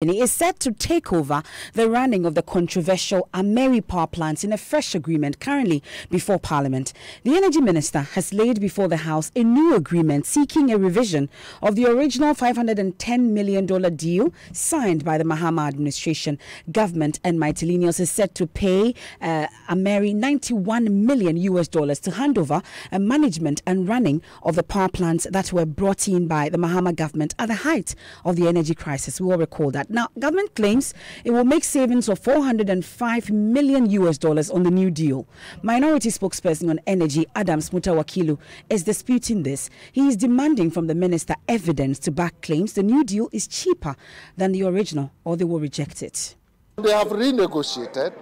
is set to take over the running of the controversial Ameri power plants in a fresh agreement currently before Parliament. The Energy Minister has laid before the House a new agreement seeking a revision of the original $510 million deal signed by the Mahama administration. Government and Mytilineos is set to pay uh, Ameri 91 million US dollars to hand over a management and running of the power plants that were brought in by the Mahama government at the height of the energy crisis. We all recall that. Now, government claims it will make savings of 405 million US dollars on the new deal. Minority spokesperson on energy, Adams Mutawakilu, is disputing this. He is demanding from the minister evidence to back claims the new deal is cheaper than the original or they will reject it. They have renegotiated.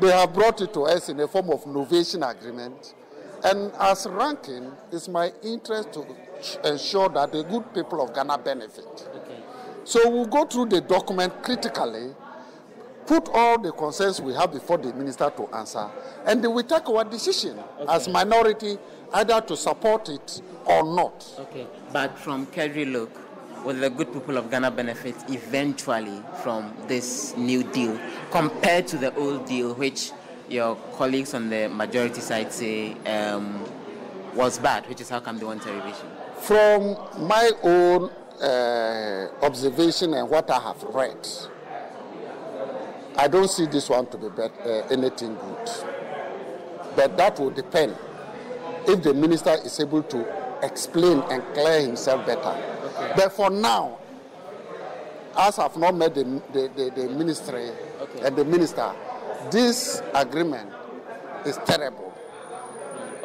They have brought it to us in a form of novation agreement. And as ranking, it's my interest to ensure that the good people of Ghana benefit. So we'll go through the document critically, put all the concerns we have before the minister to answer, and then we take our decision okay. as minority either to support it or not. Okay, but from Kerry look, will the good people of Ghana benefit eventually from this new deal compared to the old deal, which your colleagues on the majority side say um, was bad, which is how come they want a revision? From my own uh, observation and what I have read, I don't see this one to be bet, uh, anything good. But that will depend if the minister is able to explain and clear himself better. Okay. But for now, as I've not met the, the, the, the ministry okay. and the minister, this agreement is terrible.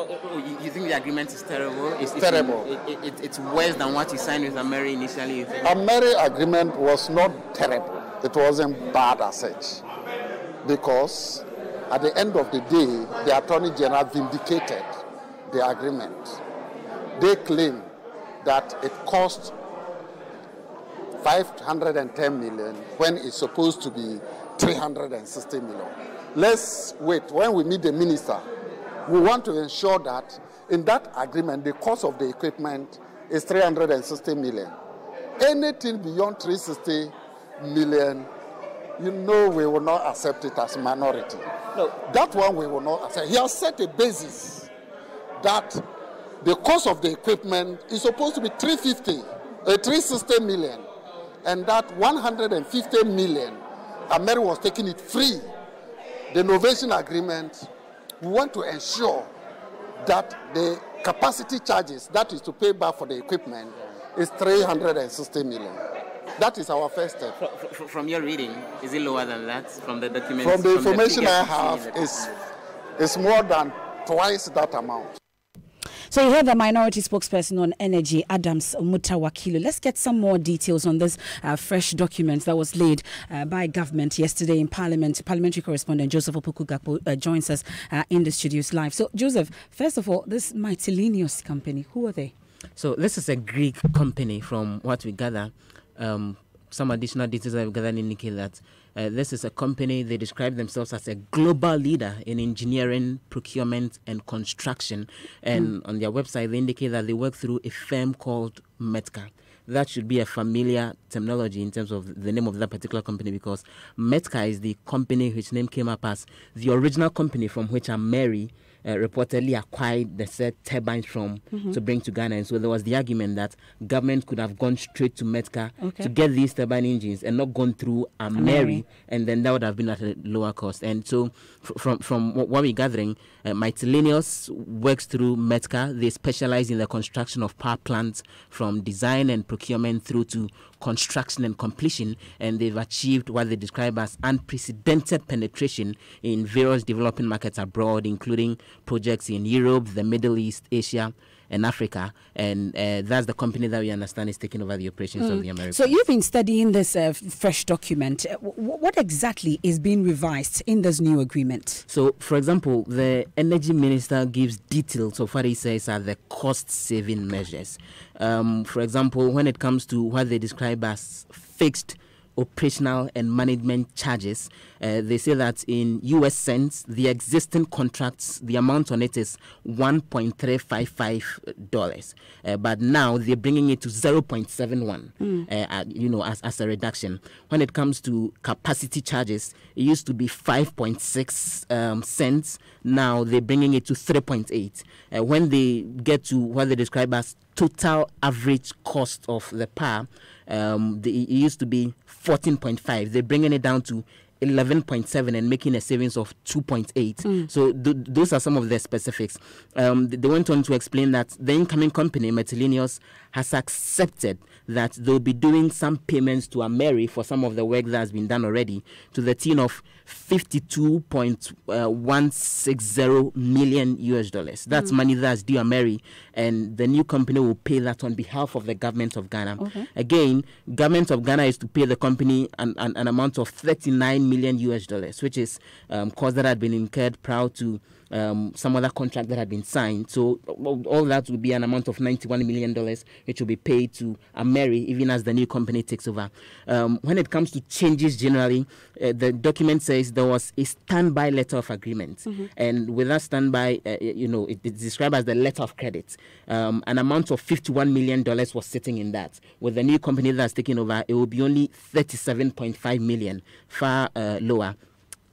Oh, oh, oh you, think the agreement is terrible? It's, it's terrible. It, it, it's worse than what you signed with Ameri initially. You think? Ameri agreement was not terrible. It wasn't bad as such, because at the end of the day, the Attorney General vindicated the agreement. They claim that it cost 510 million when it's supposed to be 360 million. Let's wait. When we meet the minister, we want to ensure that in that agreement, the cost of the equipment is 360 million. Anything beyond 360 million, you know we will not accept it as minority. No. That one we will not accept. He has set a basis that the cost of the equipment is supposed to be 350, uh, 360 million, and that 150 million, Ameri was taking it free. The innovation agreement we want to ensure that the capacity charges, that is to pay back for the equipment, is 360 million. That is our first step. From, from your reading, is it lower than that from the documents? From the information the I have, is is more than twice that amount. So you heard the minority spokesperson on energy, Adams Mutawakilu. Let's get some more details on this uh, fresh document that was laid uh, by government yesterday in Parliament. Parliamentary correspondent Joseph Opoku uh, joins us uh, in the studios live. So, Joseph, first of all, this Mytilineos company, who are they? So, this is a Greek company from what we gather. Um, some additional details I've gathered indicate that uh, this is a company, they describe themselves as a global leader in engineering, procurement, and construction. And mm. on their website, they indicate that they work through a firm called Metka that should be a familiar terminology in terms of the name of that particular company because Metka is the company which name came up as the original company from which Ameri uh, reportedly acquired the said turbines from mm-hmm. to bring to Ghana. And so there was the argument that government could have gone straight to Metka okay. to get these turbine engines and not gone through Ameri, and then that would have been at a lower cost. And so f- from from what we're gathering, uh, Mytilineos works through Metka. They specialize in the construction of power plants from design and procurement through to construction and completion, and they've achieved what they describe as unprecedented penetration in various developing markets abroad, including projects in Europe, the Middle East, Asia, and Africa, and uh, that's the company that we understand is taking over the operations mm. of the Americans. So you've been studying this uh, fresh document. Uh, what exactly is being revised in this new agreement? So, for example, the energy minister gives details of what he says are the cost-saving measures. Um, for example, when it comes to what they describe as fixed operational and management charges. Uh, they say that in US cents, the existing contracts, the amount on it is $1.355. Uh, but now they're bringing it to 0.71, mm. uh, you know, as, as a reduction. When it comes to capacity charges, it used to be 5.6 um, cents. Now they're bringing it to 3.8. Uh, when they get to what they describe as total average cost of the power, um, the, it used to be 14.5. They're bringing it down to 11.7 and making a savings of 2.8. Mm. So th- those are some of the specifics. Um, they went on to explain that the incoming company, Mytilineos, has accepted that they'll be doing some payments to Ameri for some of the work that has been done already to the tune of 52.160 million US dollars. That's mm. money that's due Ameri, and the new company will pay that on behalf of the government of Ghana. Okay. Again, government of Ghana is to pay the company an, an, an amount of 39 million US dollars, which is um, cost that had been incurred prior to um, some other contract that had been signed. So all that will be an amount of $91 million, which will be paid to Ameri even as the new company takes over. Um, when it comes to changes generally, uh, the document says there was a standby letter of agreement. Mm-hmm. And with that standby, uh, you know, it, it's described as the letter of credit. Um, an amount of $51 million was sitting in that. With the new company that's taking over, it will be only 37.5 million, far uh, lower.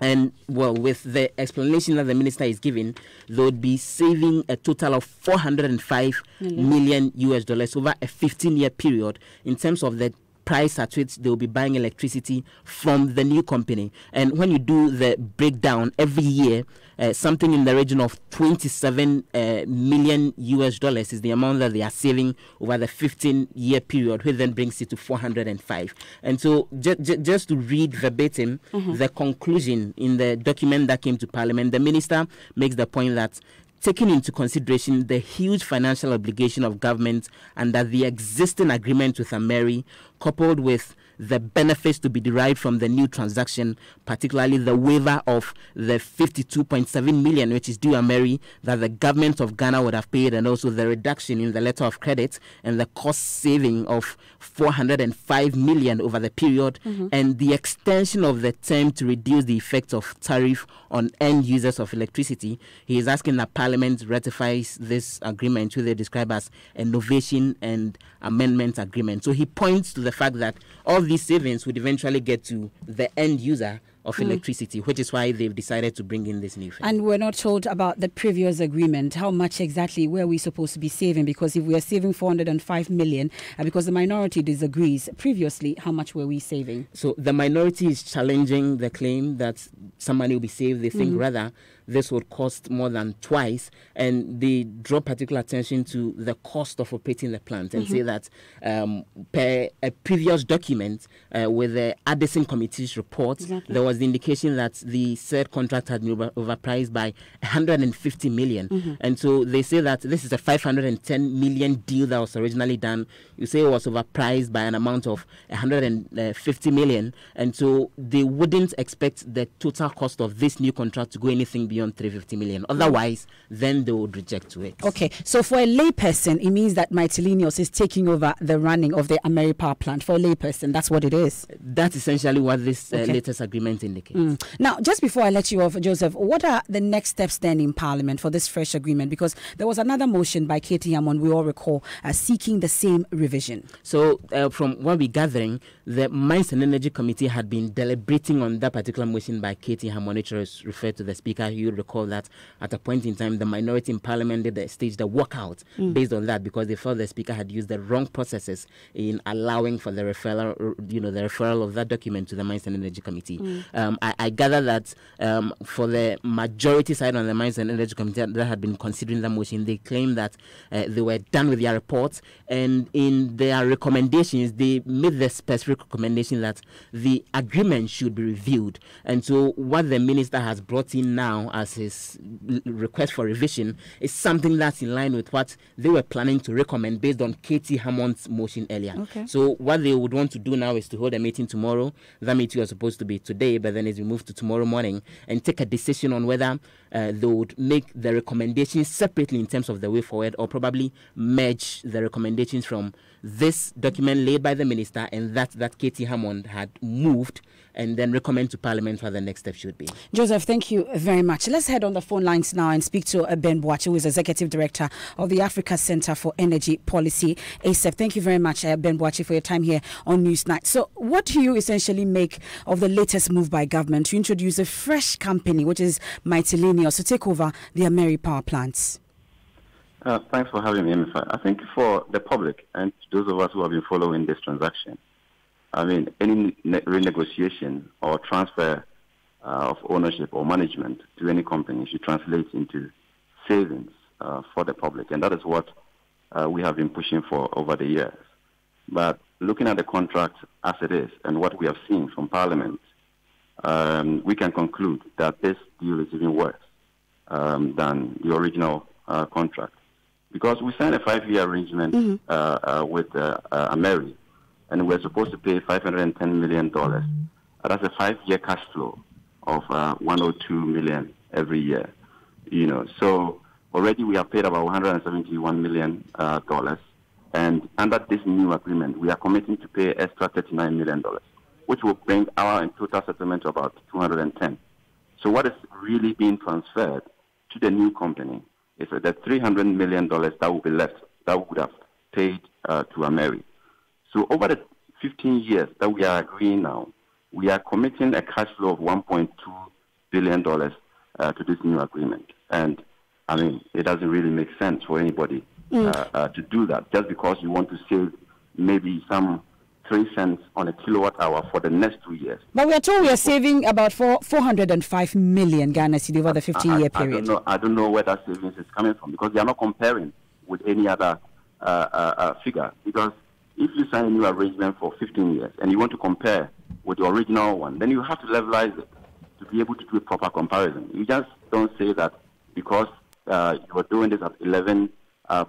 And well, with the explanation that the minister is giving, they would be saving a total of 405 million, million US dollars over a 15 year period in terms of the price at which they will be buying electricity from the new company. And when you do the breakdown every year, uh, something in the region of 27 uh, million US dollars is the amount that they are saving over the 15 year period, which then brings it to 405. And so, ju- ju- just to read verbatim mm-hmm. the conclusion in the document that came to Parliament, the minister makes the point that taking into consideration the huge financial obligation of government and that the existing agreement with Ameri, coupled with the benefits to be derived from the new transaction, particularly the waiver of the 52.7 million, which is due Ameri, that the government of Ghana would have paid, and also the reduction in the letter of credit and the cost saving of 405 million over the period, mm-hmm. and the extension of the term to reduce the effect of tariff on end users of electricity. He is asking that Parliament ratifies this agreement, which they describe as innovation and amendment agreement. So he points to the fact that all these savings would eventually get to the end user of mm. electricity, which is why they've decided to bring in this new thing. And we're not told about the previous agreement. How much exactly were we supposed to be saving? Because if we are saving 405 million, uh, because the minority disagrees, previously, how much were we saving? So the minority is challenging the claim that some money will be saved. They think mm. rather this would cost more than twice. And they draw particular attention to the cost of operating the plant and mm-hmm. say that um, per a previous document uh, with the Addison Committee's report, exactly. there was the indication that the said contract had been over- overpriced by 150 million. Mm-hmm. And so they say that this is a 510 million deal that was originally done. You say it was overpriced by an amount of 150 million. And so they wouldn't expect the total cost of this new contract to go anything beyond 350 million. Otherwise, then they would reject it. Okay, so for a layperson, it means that Mytilineos is taking over the running of the Ameri power plant. For a layperson, that's what it is. That's essentially what this uh, okay. latest agreement indicates. Mm. Now, just before I let you off, Joseph, what are the next steps then in Parliament for this fresh agreement? Because there was another motion by KT Hammond, we all recall, uh, seeking the same revision. So, uh, from what we're gathering, the Mines and Energy Committee had been deliberating on that particular motion by KT Hammond, which was referred to the Speaker you'll recall that at a point in time, the minority in parliament did stage the walkout mm. based on that because they felt the speaker had used the wrong processes in allowing for the referral, you know, the referral of that document to the Mines and Energy Committee. Mm. Um, I, I, gather that um, for the majority side on the Mines and Energy Committee that had been considering the motion, they claimed that uh, they were done with their reports and in their recommendations, they made the specific recommendation that the agreement should be reviewed. And so, what the minister has brought in now as his request for revision is something that's in line with what they were planning to recommend based on KT Hammond's motion earlier. Okay. So what they would want to do now is to hold a meeting tomorrow. That meeting was supposed to be today, but then it's been moved to tomorrow morning and take a decision on whether uh, they would make the recommendations separately in terms of the way forward or probably merge the recommendations from this document laid by the minister and that that KT Hammond had moved and then recommend to Parliament what the next step should be. Joseph, thank you very much. Let's head on the phone lines now and speak to uh, Ben Boakye, who is Executive Director of the Africa Center for Energy Policy, ACEP. Thank you very much, uh, Ben Boakye, for your time here on NewsNite. So, what do you essentially make of the latest move by government to introduce a fresh company, which is Mytilineos, to take over the Ameri power plants? Uh, thanks for having me, I think for the public and those of us who have been following this transaction, I mean, any renegotiation or transfer uh, of ownership or management to any company should translate into savings uh, for the public, and that is what uh, we have been pushing for over the years. But looking at the contract as it is and what we have seen from Parliament, um, we can conclude that this deal is even worse um, than the original uh, contract. Because we signed a five-year arrangement mm-hmm. Uh, uh, with uh, Ameri and we're supposed to pay $510 million. That's a five-year cash flow of uh, 102 million every year. You know, so already we have paid about 171 million uh, dollars, and under this new agreement, we are committing to pay extra 39 million dollars, which will bring our total settlement to about 210. So what is really being transferred to the new company is that 300 million dollars that would be left that would have paid uh, to Ameri. So over the 15 years that we are agreeing now, we are committing a cash flow of 1.2 billion dollars uh, to this new agreement. And I mean, it doesn't really make sense for anybody mm. uh, uh, to do that just because you want to save maybe some three cents on a kilowatt hour for the next two years. But we are told we are saving about four, 405 million Ghana cedi over the 15 year period. I don't, know, I don't know where that savings is coming from because they are not comparing with any other uh, uh, uh, figure. Because if you sign a new arrangement for 15 years and you want to compare with the original one, then you have to levelize it to be able to do a proper comparison. You just don't say that because uh, you are doing this at 11.7, uh,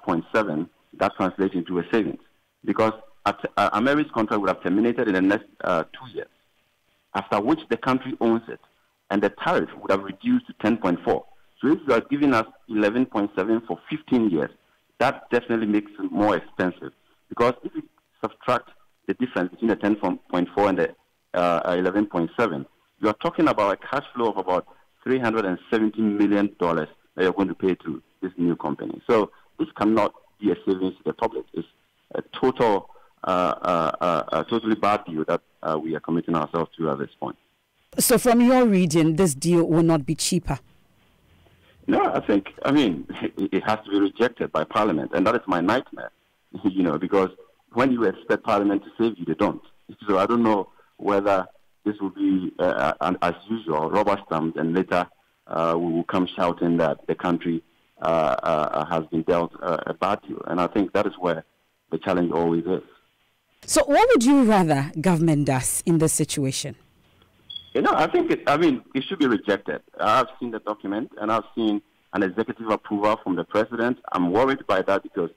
that translates into a savings. Because at, uh, Ameri's contract would have terminated in the next uh, two years, after which the country owns it, and the tariff would have reduced to 10.4. So if you are giving us 11.7 for 15 years, that definitely makes it more expensive. Because if you subtract the difference between the 10.4 and the uh, 11.7, you are talking about a cash flow of about $370 million that you're going to pay to this new company. So this cannot be a savings to the public. It's a total, a totally bad deal that uh, we are committing ourselves to at this point. So, from your reading, this deal will not be cheaper. No, I think, I mean, it has to be rejected by Parliament, and that is my nightmare, you know, because when you expect Parliament to save you, they don't. So I don't know whether this will be, uh, uh as usual, rubber stamped, and later uh, we will come shouting that the country uh, uh has been dealt uh, a bad deal. And I think that is where the challenge always is. So, what would you rather government does in this situation? You know, I think it, I mean it should be rejected. I've seen the document and I've seen an executive approval from the president. I'm worried by that because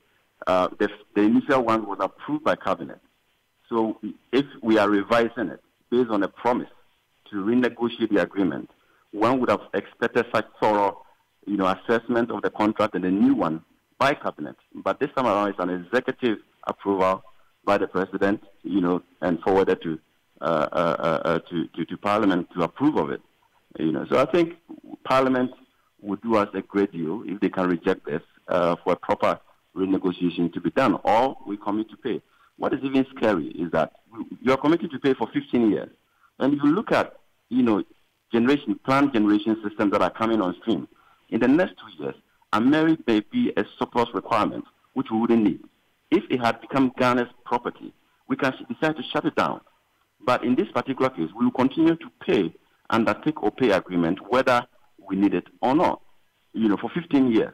uh, the, the initial one was approved by cabinet. So if we are revising it based on a promise to renegotiate the agreement, one would have expected such thorough, you know, assessment of the contract and the new one by cabinet. But this time around, it's an executive approval by the president, you know, and forwarded to uh, uh, uh, uh to, to, to Parliament to approve of it. You know, so I think Parliament would do us a great deal if they can reject this uh, for a proper renegotiation to be done, or we commit to pay. What is even scary is that you are committed to pay for 15 years. And you look at, you know, generation, planned generation systems that are coming on stream, in the next two years, Ameri may be a surplus requirement, which we wouldn't need. If it had become Ghana's property, we can decide to shut it down. But in this particular case, we will continue to pay under take or pay agreement, whether we need it or not. You know, for 15 years,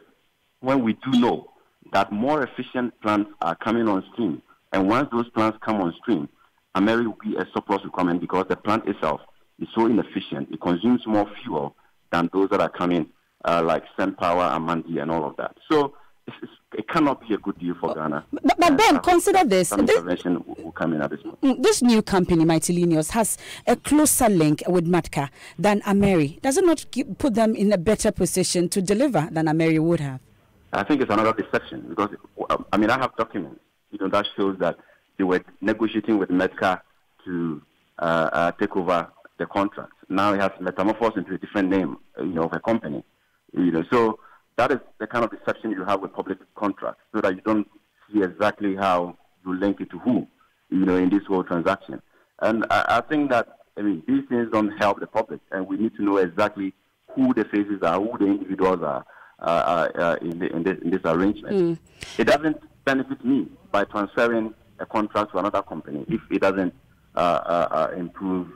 when we do know that more efficient plants are coming on stream. And once those plants come on stream, Ameri will be a surplus requirement because the plant itself is so inefficient. It consumes more fuel than those that are coming, uh, like Power, Amandi, and all of that. So it's, it's, it cannot be a good deal for Ghana. But, but Ben, uh, consider this. Some this, intervention will come in at this point. Mm, this new company, Mytilineos, has a closer link with Metka than Ameri. Does it not put them in a better position to deliver than Ameri would have? I think it's another deception because, I mean, I have documents, you know, that shows that they were negotiating with Metka to uh, uh, take over the contract. Now it has metamorphosed into a different name, you know, of a company. You know, so that is the kind of deception you have with public contracts, so that you don't see exactly how you link it to who, you know, in this whole transaction. And I, I think that I mean these things don't help the public, and we need to know exactly who the faces are, who the individuals are uh, uh, uh in, the, in, this, in, this, arrangement. Mm. It doesn't benefit me by transferring a contract to another company if it doesn't uh, uh, improve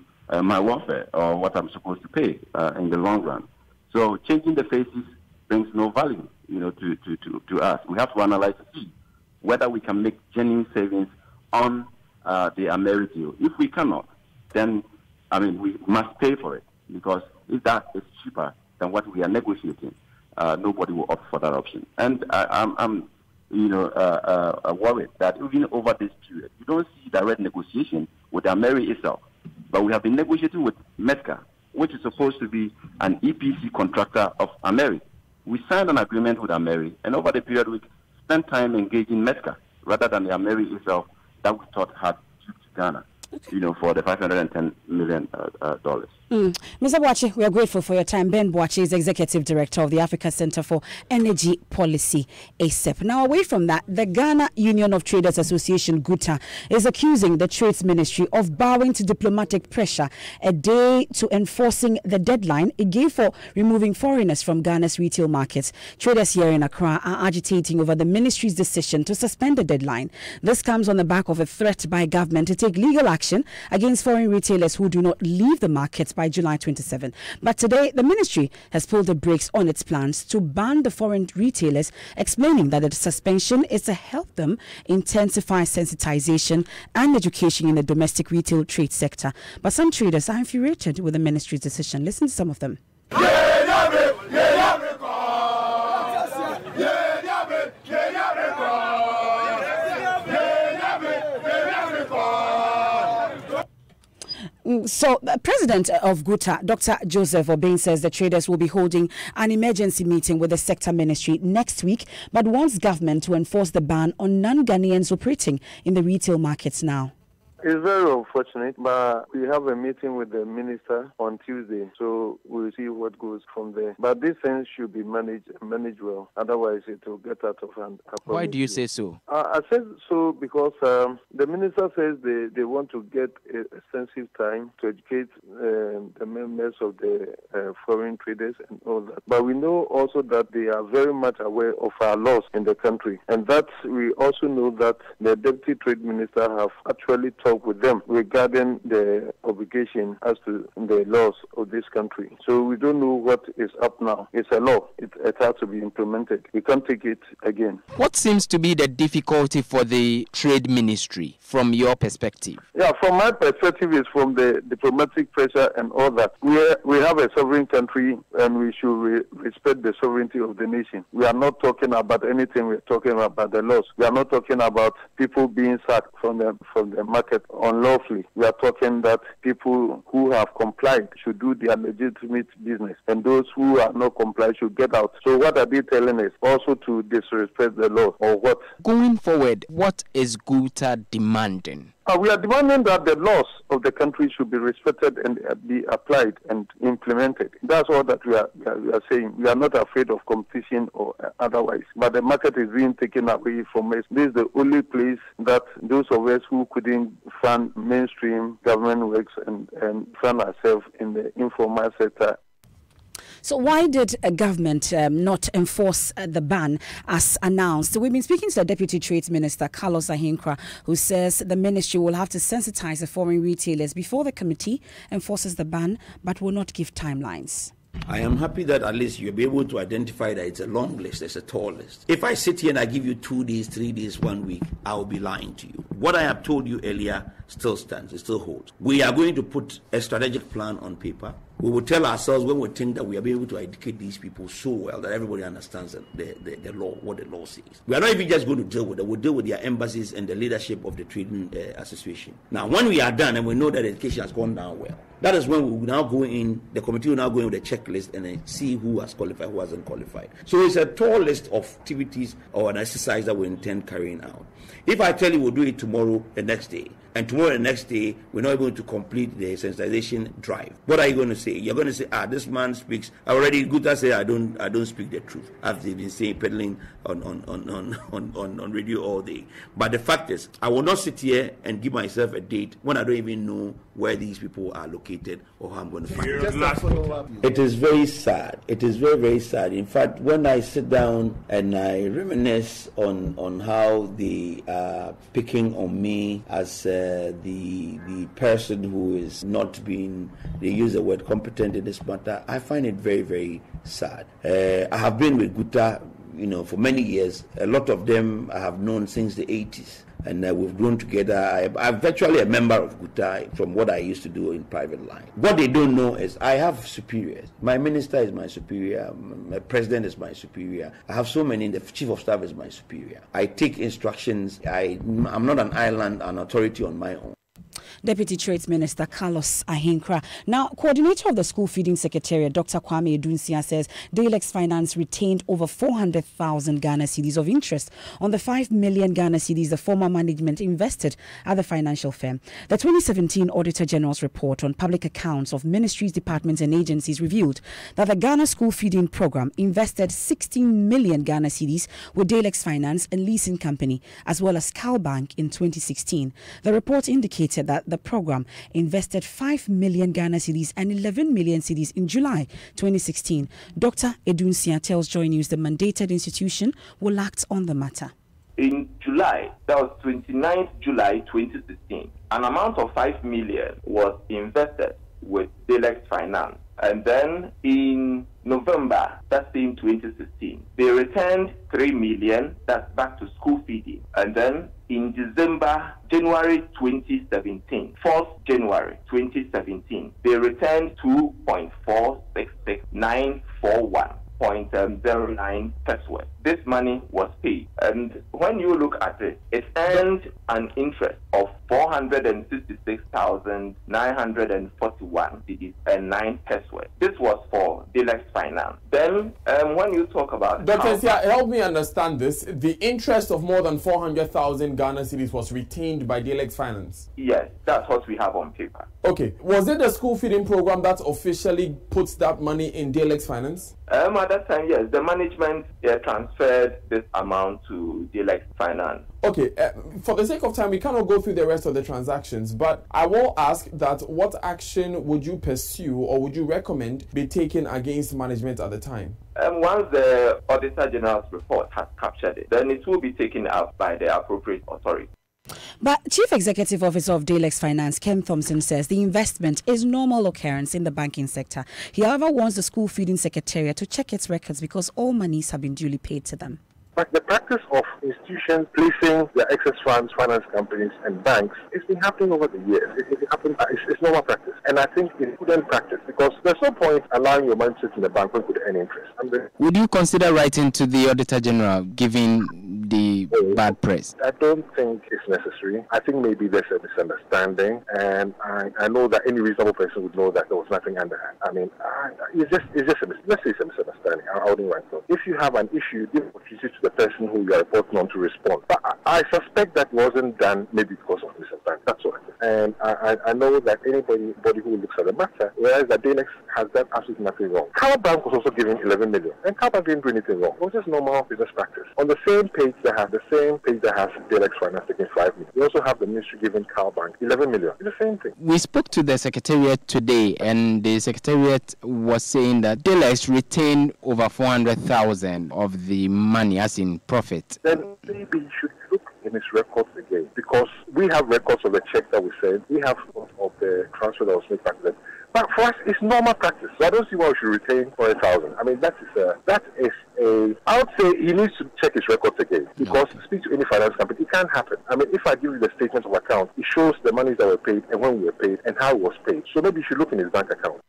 my welfare or what I'm supposed to pay in the long run. So changing the faces brings no value, you know, to, to, to, to us. We have to analyze to see whether we can make genuine savings on uh, the Ameri deal. If we cannot, then, I mean, we must pay for it because if that is cheaper than what we are negotiating, uh, nobody will opt for that option. And I, I'm, I'm you know, uh, uh, worried that even over this period, you don't see direct negotiation with Ameri itself. But we have been negotiating with Metka, which is supposed to be an EPC contractor of Ameri. We signed an agreement with Ameri, and over the period we spent time engaging Metka rather than the Ameri itself that we thought had to Ghana, you know, for the 510 million dollars. Mm. Mr. Boakye, we are grateful for your time. Ben Boakye is Executive Director of the Africa Center for Energy Policy, ACEP. Now, away from that, the Ghana Union of Traders Association, GUTA, is accusing the Trades Ministry of bowing to diplomatic pressure a day to enforcing the deadline it gave for removing foreigners from Ghana's retail markets. Traders here in Accra are agitating over the ministry's decision to suspend the deadline. This comes on the back of a threat by government to take legal action against foreign retailers who do not leave the markets by July 27. But today, the ministry has pulled the brakes on its plans to ban the foreign retailers, explaining that the suspension is to help them intensify sensitization and education in the domestic retail trade sector. But some traders are infuriated with the ministry's decision. Listen to some of them. Mm, Mm, so, the president uh, of GUTA, Dr. Joseph Obeng, says the traders will be holding an emergency meeting with the sector ministry next week, but wants government to enforce the ban on non Ghanaians operating in the retail markets now. It's very unfortunate, but we have a meeting with the minister on Tuesday, so we'll see what goes from there. But this thing should be managed managed well, otherwise it will get out of hand. Why do you say so? Uh, I said so because um, the minister says they, they want to get extensive time to educate uh, the members of the uh, foreign traders and all that. But we know also that they are very much aware of our laws in the country, and that we also know that the deputy trade minister have actually talked with them regarding the obligation as to the laws of this country. So we don't know what is up now. It's a law. It, it has to be implemented. We can't take it again. What seems to be the difficulty for the trade ministry from your perspective? Yeah, from my perspective is from the diplomatic pressure and all that. We, are, we have a sovereign country and we should re- respect the sovereignty of the nation. We are not talking about anything. We're talking about the laws. We are not talking about people being sacked from the, from the market unlawfully. We are talking that people who have complied should do their legitimate business, and those who are not complied should get out. So what are they telling us? Also to disrespect the law, or what? Going forward, what is GUTA demanding? Uh, we are demanding that the laws of the country should be respected and uh, be applied and implemented. That's all that we are, we are, saying. We are not afraid of competition or uh, otherwise. But the market is being taken away from us. This is the only place that those of us who couldn't fund mainstream government works and, and fund ourselves in the informal sector so, why did a government um, not enforce uh, the ban as announced? We've been speaking to the Deputy Trade Minister, Carlos Ahenkorah, who says the ministry will have to sensitize the foreign retailers before the committee enforces the ban, but will not give timelines. I am happy that at least you'll be able to identify that it's a long list, it's a tall list. If I sit here and I give you two days, three days, one week, I will be lying to you. What I have told you earlier still stands, it still holds. We are going to put a strategic plan on paper We will tell ourselves when we think that we are able to educate these people so well that everybody understands the, the, the law, what the law says. We are not even just going to deal with them, we'll deal with their embassies and the leadership of the trading uh, association. Now, when we are done and we know that education has gone down well, that is when we will now go in, the committee will now go in with a checklist and see who has qualified, who hasn't qualified. So it's a tall list of activities or an exercise that we intend carrying out. If I tell you we'll do it tomorrow, the next day, and tomorrow the next day we're not able to complete the sensitization drive. What are you going to say? You're going to say, ah, this man speaks. I Already GUTA said I don't I don't speak the truth. I've been saying peddling on on, on, on, on, on, on radio all day. But the fact is, I will not sit here and give myself a date when I don't even know where these people are located or how I'm going to find them. It is very sad. It is very, very sad. In fact, when I sit down and I reminisce on, on how they are picking on me as uh, the the person who is not being they use the word competent in this matter, I find it very very sad. Uh, I have been with GUTA, you know, for many years. A lot of them I have known since the 80s and uh, we've grown together. I, am virtually a member of GUTA from what I used to do in private life. What they don't know is I have superiors. My minister is my superior. My president is my superior. I have so many. The chief of staff is my superior. I take instructions. I, I'm not an island, an authority on my own. Deputy Trades Minister Carlos Ahenkorah. Now, coordinator of the School Feeding Secretariat, Dr. Kwame Edunsia, says Dalex Finance retained over 400,000 Ghana cedis of interest on the 5 million Ghana cedis the former management invested at the financial firm. The 2017 Auditor General's report on public accounts of ministries, departments, and agencies revealed that the Ghana School Feeding Program invested 16 million Ghana cedis with Dalex Finance and Leasing Company, as well as CalBank in 2016. The report indicated that the program invested 5 million Ghana cedis and 11 million cedis in July 2016. Dr. Edunsia tells Joy News the mandated institution will act on the matter. In July, that was 29th July 2016, an amount of 5 million was invested with Dalex Finance. And then in November, that's in 2016, they returned 3 million, that's back to school feeding. And then in December, January 2017, 4th January 2017, they returned 2.466941. 0.09 pesewas. This money was paid. And when you look at it, it earned an interest of 466,941 cedis and 9 pesewas. This was for Dalex Finance. Then, um, when you talk about... Dr. Sia, help me understand this. The interest of more than 400,000 Ghana cedis was retained by Dalex Finance? Yes, that's what we have on paper. Okay. Was it the school feeding program that officially puts that money in Dalex Finance? Um, at that time, yes, the management uh, transferred this amount to Dalex Finance. Okay, uh, for the sake of time, we cannot go through the rest of the transactions, but I will ask that what action would you pursue or would you recommend be taken against management at the time? Um, once the Auditor General's report has captured it, then it will be taken up by the appropriate authority. But Chief Executive Officer of Dalex Finance, Ken Thompson, says the investment is normal occurrence in the banking sector. He, however, wants the school feeding secretariat to check its records because all monies have been duly paid to them. But the practice of institutions placing their excess funds, finance companies, and banks, it's been happening over the years. It, it happens, uh, it's, it's normal practice. And I think it's prudent practice because there's no point allowing your money to sit in the bank when you could earn interest. Would you consider writing to the Auditor General, given the bad press? I don't think it's necessary. I think maybe there's a misunderstanding, and I, I know that any reasonable person would know that there was nothing underhand. I mean, I, it's just it's just a, let's say it's a misunderstanding. I, I wouldn't write so. If you have an issue, give opportunity to the person who you are reporting on to respond. But I, I suspect that wasn't done maybe because of misunderstanding. That's all. And I, I, know that anybody, anybody who looks at the matter realizes that Dalex has done absolutely nothing wrong. CalBank was also given 11 million, and CalBank didn't do anything wrong. It was just normal business practice. On the same page that has the same page that has Dalex Finance taking 5 million. We also have the ministry giving CalBank 11 million. It's the same thing. We spoke to the secretariat today, and the secretariat was saying that Dalex retained over 400,000 of the money as in profit. Then maybe you should look in his records again because we have records of the check that we sent. We have of the transfer that was made back then. But for us, it's normal practice. So I don't see why we should retain 400,000. I mean, that is a, that is a, I would say he needs to check his records again because speak to any finance company, it can't happen. I mean, if I give you the statement of account, it shows the monies that were paid and when we were paid and how it was paid. So maybe you should look in his bank account.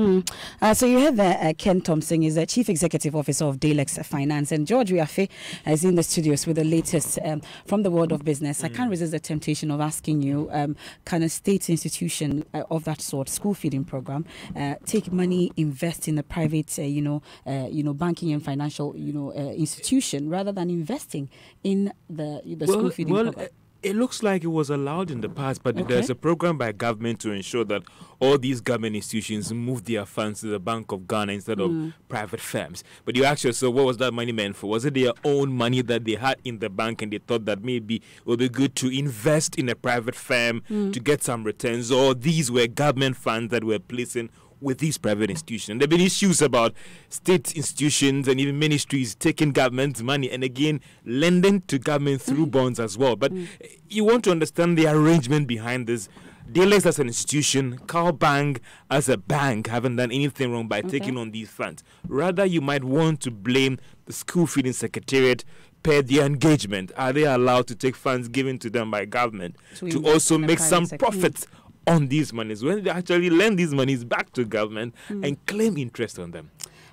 Mm. Uh, so you heard that uh, Ken Thompson is the Chief Executive Officer of Dalex Finance, and George Wiafe is in the studios with the latest um, from the world of business. Mm. I can't mm. resist the temptation of asking you, um, can a state institution uh, of that sort, school feeding program, uh, take money, invest in a private, uh, you know, uh, you know, banking and financial, you know, institution rather than investing in the the well, school feeding well, program? It looks like it was allowed in the past, but okay. there's a program by government to ensure that all these government institutions move their funds to the Bank of Ghana instead of mm. private firms. But you ask yourself, what was that money meant for? Was it their own money that they had in the bank and they thought that maybe it would be good to invest in a private firm mm. to get some returns? Or these were government funds that were placing with these private institutions. There have been issues about state institutions and even ministries taking government's money and again lending to government through mm. bonds as well. But mm. you want to understand the arrangement behind this. Dalex as an institution, Cal Bank as a bank haven't done anything wrong by okay. taking on these funds. Rather, you might want to blame the school feeding secretariat per their engagement. Are they allowed to take funds given to them by government to, to also make some sector. profits on these monies when they actually lend these monies back to government mm. and claim interest on them.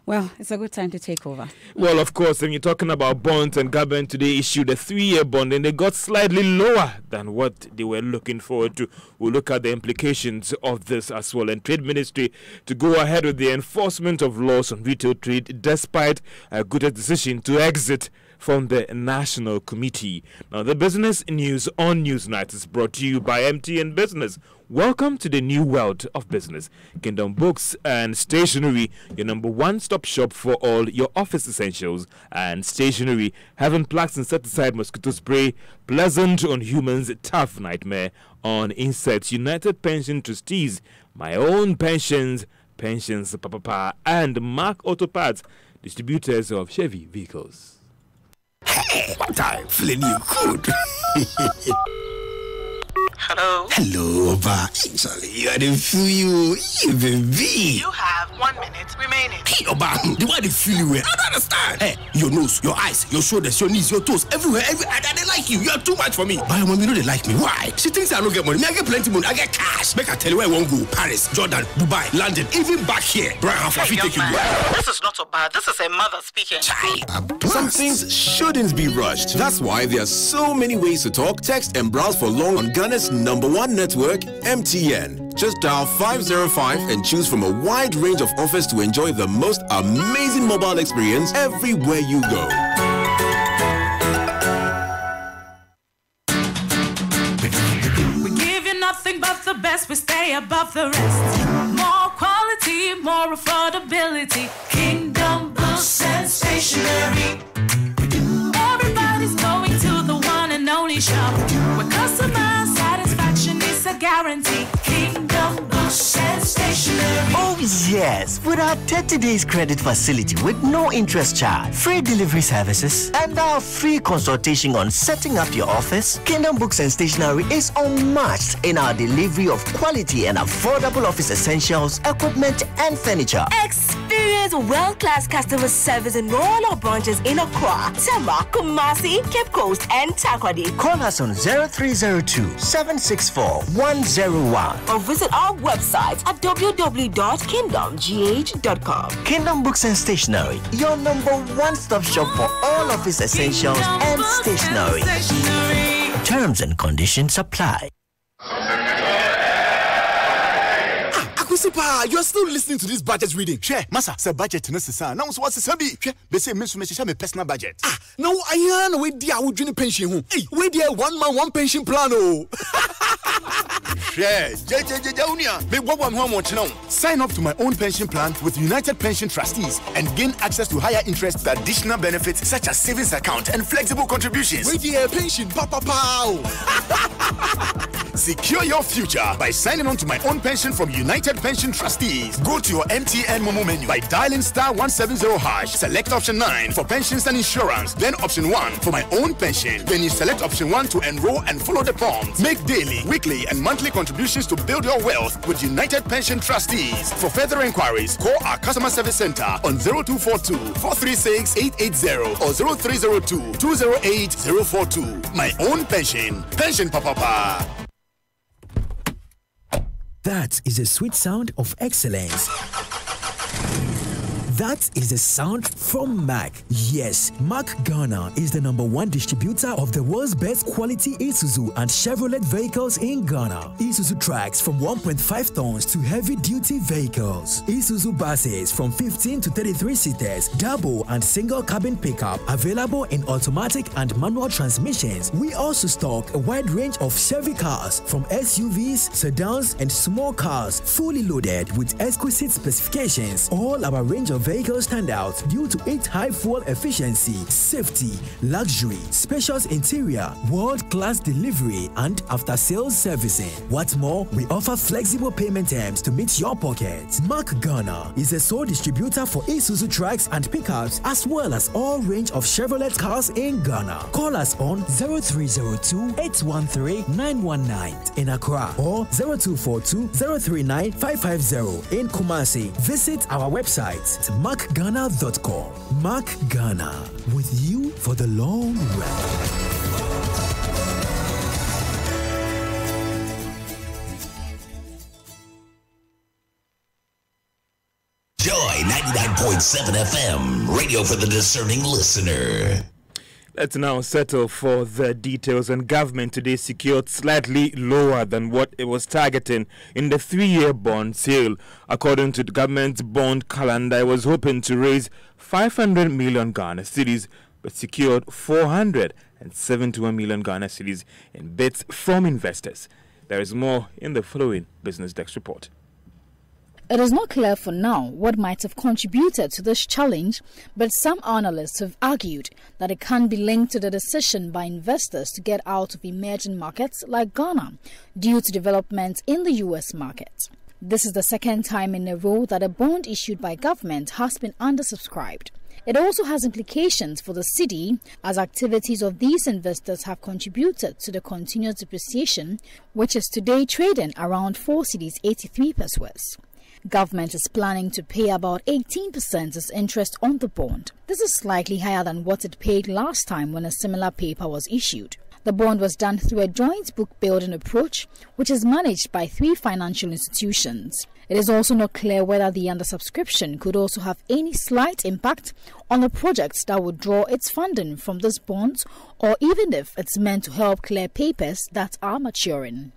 Well, it's a good time to take over. Well, of course, when you're talking about bonds and government today issued a three-year bond and they got slightly lower than what they were looking forward to. We'll look at the implications of this as well. And Trade Ministry to go ahead with the enforcement of laws on retail trade despite a good decision to exit from the National Committee. Now, the business news on NewsNite is brought to you by MTN Business. Welcome to the new world of business. Kingdom Books and Stationery, your number one stop shop for all your office essentials and stationery. Having plaques insecticide mosquito spray, pleasant on humans, tough nightmare on insects. United Pension Trustees, my own pensions, pensions, papa, and Mark Auto Parts, distributors of Chevy vehicles. Hey, time, feeling you good. Hello. Hello, Oba. Actually, you are the feel you, you baby. You have one minute remaining. Hey, Oba, hmm, the way they feel you, I don't understand. Hey, your nose, your eyes, your shoulders, your knees, your toes, everywhere, everywhere. I don't like you. You are too much for me. But when you know they like me, why? She thinks I don't get money. Me, I get plenty money. I get cash. Make I tell you where I won't go. Paris, Jordan, Dubai, London, even back here. Brian, how hey, take you. This is not so bad. This is a mother speaking. Chai. Some things shouldn't be rushed. That's why there are so many ways to talk, text, and browse for long on Ghana's number one network, MTN. Just dial 505 and choose from a wide range of offers to enjoy the most amazing mobile experience everywhere you go. We give you nothing but the best, we stay above the rest. More quality, more affordability. Kingdom Books and Stationery. Everybody's going to the one and only shop where customers guarantee. Kingdom Books and Stationery. Oh, yes. With our 30 days credit facility with no interest charge, free delivery services, and our free consultation on setting up your office, Kingdom Books and Stationery is unmatched in our delivery of quality and affordable office essentials, equipment, and furniture. Experience world class customer service in all our branches in Accra, Tema, Kumasi, Cape Coast, and Takoradi. Call us on 0302 764 101 or visit our website at www.kingdomgh.com. Kingdom Books and Stationery, your number one stop shop for all office essentials Kingdom and stationery. stationery. Terms and conditions apply. Principal, you're still listening to this budget reading. Share, Massa, say budget no sisa. Now so what's the sabi? Share, be say me so me my personal budget. Ah, no, I know we dia wo dwene pension ho. Hey, we dia one man one pension plan oh. Me wo Sign up to my own pension plan with United Pension Trustees and gain access to higher interest additional benefits such as savings account and flexible contributions. We dia pension pa pa pa. Secure your future by signing on to my own pension from United Pension Trustees. Go to your MTN Momo menu by dialing star 170 hash. Select option 9 for pensions and insurance. Then option 1 for my own pension. Then you select option 1 to enroll and follow the prompts. Make daily, weekly, and monthly contributions to build your wealth with United Pension Trustees. For further inquiries, call our customer service center on 0242 436 880 or 0302 208 042. My own pension. Pension Papa. That is a sweet sound of excellence. That is a sound from Mac. Yes, Mac Ghana is the number one distributor of the world's best quality Isuzu and Chevrolet vehicles in Ghana. Isuzu tracks from 1.5 tons to heavy duty vehicles. Isuzu buses from 15 to 33 seaters, double and single cabin pickup, available in automatic and manual transmissions. We also stock a wide range of Chevy cars from SUVs, sedans, and small cars, fully loaded with exquisite specifications. All our range of vehicles stand out due to its high fuel efficiency, safety, luxury, spacious interior, world-class delivery, and after-sales servicing. What's more, we offer flexible payment terms to meet your pocket. Mark Ghana is a sole distributor for Isuzu trucks and pickups, as well as all range of Chevrolet cars in Ghana. Call us on 0302 813 919 in Accra or 0242 039 550 in Kumasi. Visit our website markghana.com. Mark Ghana with you for the long run. Joy 99.7 FM, radio for the discerning listener. Let's now settle for the details. And government today secured slightly lower than what it was targeting in the three year bond sale. According to the government's bond calendar, it was hoping to raise 500 million Ghana cedis, but secured 471 million Ghana cedis in bids from investors. There is more in the following Business Desk report. It is not clear for now what might have contributed to this challenge, but some analysts have argued that it can be linked to the decision by investors to get out of emerging markets like Ghana due to developments in the US market. This is the second time in a row that a bond issued by government has been undersubscribed. It also has implications for the cedi as activities of these investors have contributed to the continuous depreciation, which is today trading around 4 cedis 83 pesos. Government is planning to pay about 18% as interest on the bond. This is slightly higher than what it paid last time when a similar paper was issued. The bond was done through a joint book building approach, which is managed by three financial institutions. It is also not clear whether the undersubscription could also have any slight impact on the projects that would draw its funding from this bond, or even if it's meant to help clear papers that are maturing.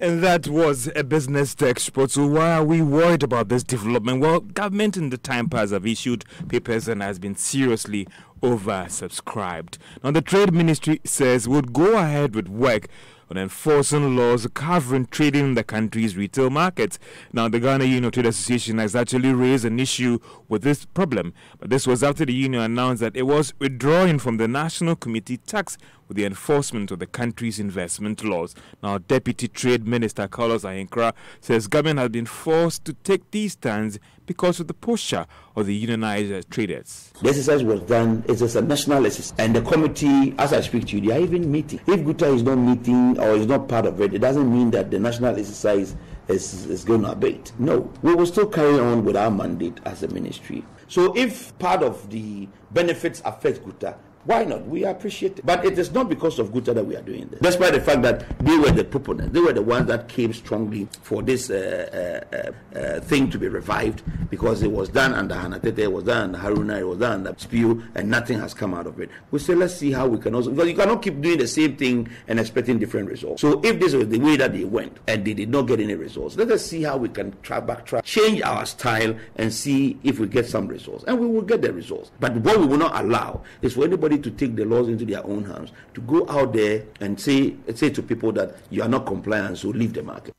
And that was a business export. So why are we worried about this development? Well, government in the time past have issued papers and has been seriously oversubscribed. Now the trade ministry says would go ahead with work on enforcing laws covering trading in the country's retail markets. Now, the Ghana Union Trade Association has actually raised an issue with this problem, but this was after the union announced that it was withdrawing from the National Committee tax with the enforcement of the country's investment laws. Now, Deputy Trade Minister Carlos Ahenkorah says government has been forced to take these stands because of the posture of the unionized traders. The exercise was done, it's a national exercise, and the committee, as I speak to you, they are even meeting. If GUTA is not meeting or is not part of it, it doesn't mean that the national exercise is, is going to abate. No, we will still carry on with our mandate as a ministry. So if part of the benefits affect GUTA, why not? We appreciate it. But it is not because of GUTA that we are doing this. Despite the fact that they were the proponents, they were the ones that came strongly for this uh, uh, uh, thing to be revived because it was done under Hannah Tetteh, it was done under Haruna, it was done under Spio, and nothing has come out of it. We say, let's see how we can also, because you cannot keep doing the same thing and expecting different results. So if this was the way that they went and they did not get any results, let us see how we can try backtrack, change our style, and see if we get some results. And we will get the results. But what we will not allow is for anybody to take the laws into their own hands, to go out there and say say to people that you are not compliant, so leave the market.